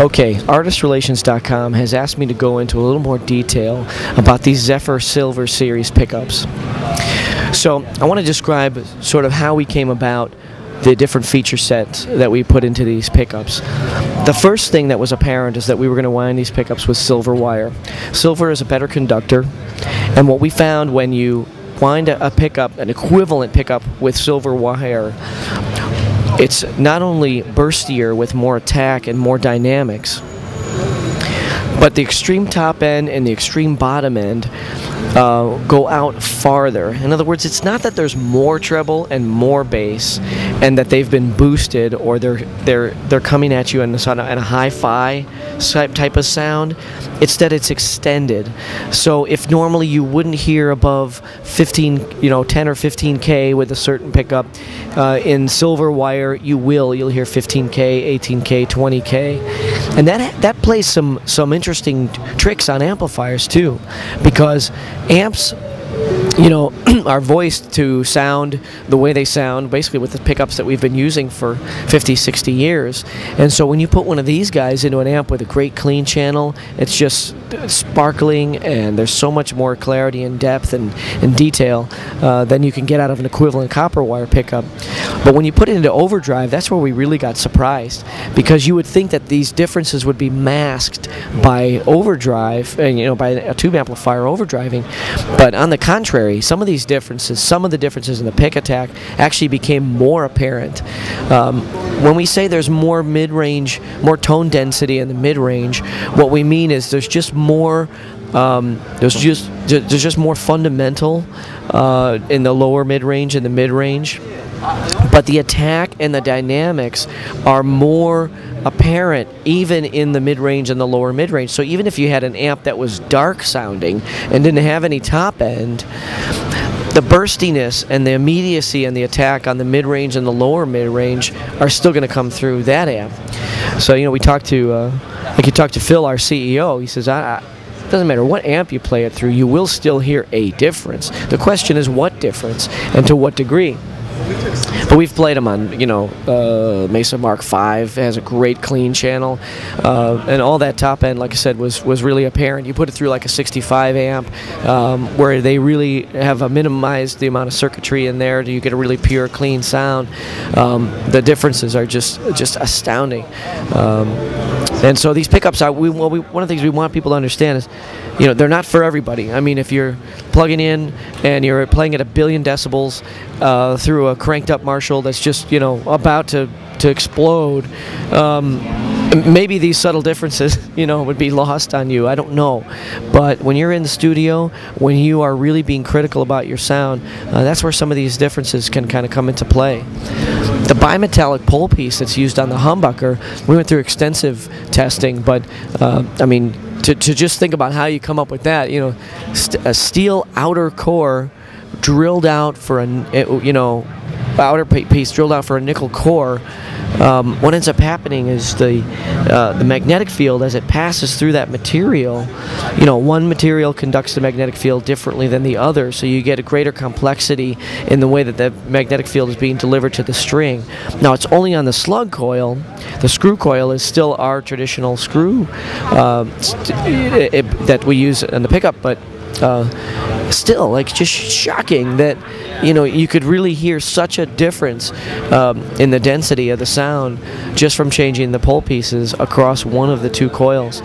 Okay, artistrelations.com has asked me to go into a little more detail about these Zephyr Silver Series pickups. So, I want to describe sort of how we came about the different feature sets that we put into these pickups. The first thing that was apparent is that we were going to wind these pickups with silver wire. Silver is a better conductor, and what we found when you wind a, pickup, an equivalent pickup with silver wire, it's not only burstier with more attack and more dynamics, but the extreme top end and the extreme bottom end uh, go out farther. In other words, it's not that there's more treble and more bass, and that they've been boosted or they're they're they're coming at you in a, in a hi-fi type type of sound. It's that it's extended. So if normally you wouldn't hear above 15, you know, 10 or 15k with a certain pickup, uh, in silver wire you will. You'll hear 15k, 18k, 20k, and that that plays some some interesting tricks on amplifiers too, because amps you know, are voiced to sound the way they sound, basically with the pickups that we've been using for 50, 60 years. And so when you put one of these guys into an amp with a great clean channel, it's just sparkling and there's so much more clarity and depth and, and detail uh, than you can get out of an equivalent copper wire pickup. But when you put it into overdrive, that's where we really got surprised because you would think that these differences would be masked by overdrive, and you know, by a tube amplifier overdriving. But on the contrary, some of these differences, some of the differences in the pick attack actually became more apparent. Um, when we say there's more mid-range, more tone density in the mid-range, what we mean is there's just more um, there's just there's just more fundamental uh, in the lower mid range and the mid range, but the attack and the dynamics are more apparent even in the mid range and the lower mid range. So even if you had an amp that was dark sounding and didn't have any top end, the burstiness and the immediacy and the attack on the mid range and the lower mid range are still going to come through that amp. So you know we talked to uh, like you talked to Phil, our CEO. He says I, I doesn't matter what amp you play it through, you will still hear a difference. The question is what difference and to what degree. But we've played them on, you know, uh, Mesa Mark V has a great clean channel, uh, and all that top end, like I said, was was really apparent. You put it through like a 65 amp, um, where they really have minimized the amount of circuitry in there. You get a really pure, clean sound. Um, the differences are just just astounding. Um, and so these pickups are we, well, we, one of the things we want people to understand is, you know, they're not for everybody. I mean, if you're plugging in and you're playing at a billion decibels uh, through a cranked up Marshall that's just you know about to to explode. Um, maybe these subtle differences, you know, would be lost on you. I don't know, but when you're in the studio, when you are really being critical about your sound, uh, that's where some of these differences can kind of come into play. The bimetallic pole piece that's used on the humbucker, we went through extensive testing, but uh, I mean, to, to just think about how you come up with that, you know, st a steel outer core drilled out for a, you know, outer piece drilled out for a nickel core, um, what ends up happening is the uh, the magnetic field as it passes through that material, you know, one material conducts the magnetic field differently than the other, so you get a greater complexity in the way that the magnetic field is being delivered to the string. Now it's only on the slug coil. The screw coil is still our traditional screw uh, it, it, that we use in the pickup, but uh, still, like, just shocking that you know you could really hear such a difference um, in the density of the sound just from changing the pole pieces across one of the two coils.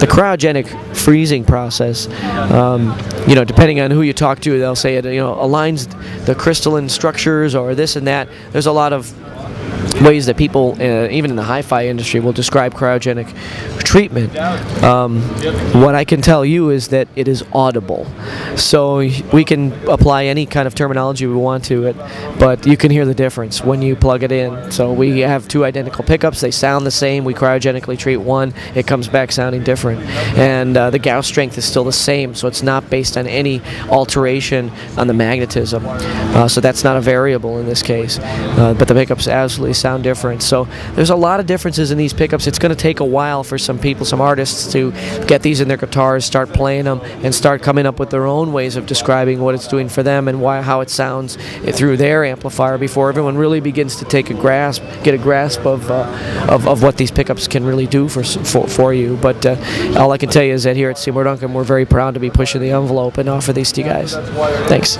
The cryogenic freezing process, um, you know, depending on who you talk to, they'll say it you know aligns the crystalline structures or this and that. There's a lot of ways that people, uh, even in the hi-fi industry, will describe cryogenic treatment. Um, what I can tell you is that it is audible. So we can apply any kind of terminology we want to it, but you can hear the difference when you plug it in. So we have two identical pickups. They sound the same. We cryogenically treat one. It comes back sounding different. And uh, the Gauss strength is still the same, so it's not based on any alteration on the magnetism. Uh, so that's not a variable in this case. Uh, but the pickups absolutely sound different. So there's a lot of differences in these pickups. It's going to take a while for some people, some artists, to get these in their guitars, start playing them, and start coming up with their own ways of describing what it's doing for them and why how it sounds through their amplifier before everyone really begins to take a grasp, get a grasp of uh, of, of what these pickups can really do for for, for you. But uh, all I can tell you is that here at Seymour Duncan, we're very proud to be pushing the envelope and offer these to you guys. Thanks.